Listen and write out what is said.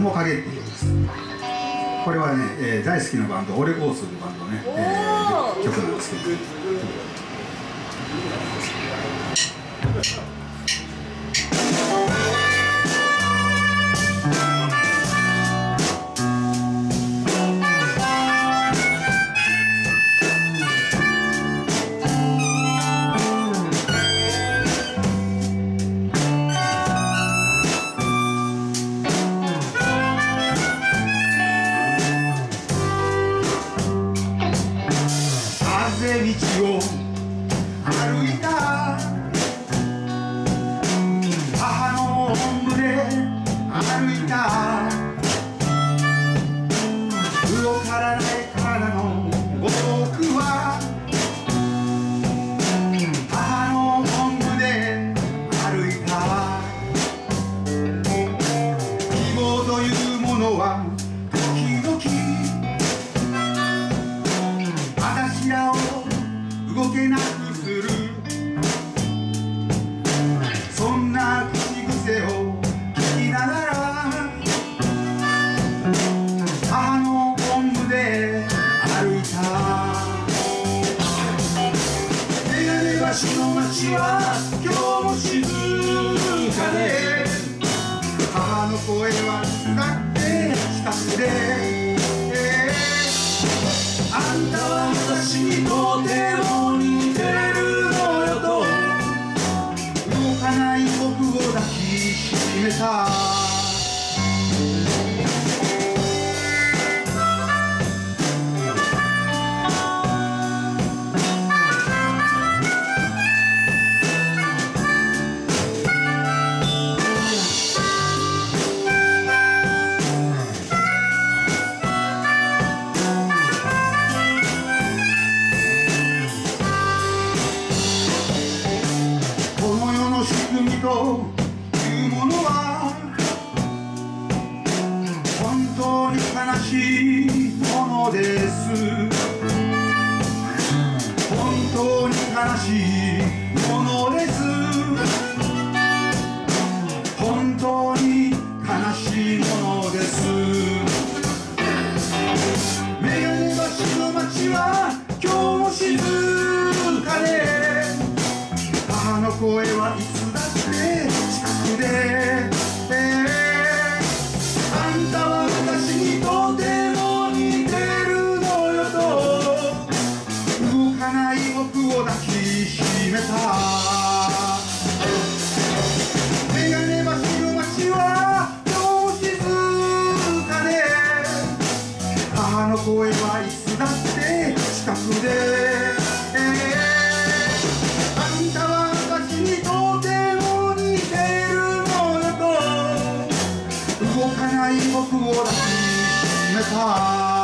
面影っていうんですこれはね、えー、大好きなバンドオレゴーするバンドね、えー、曲なんですけど、ね。歩いた。母のおん歩いた。動からないからの僕は母のおん歩いた。希望というものは私の街は今日も静かで。母の声は深くて近くで、えー、あんたは私にとてもというものは本当に悲しいものです。本当に悲しい。声は椅子だって近くで、あんたは私にとても似ているものと動かない僕を抱きしめた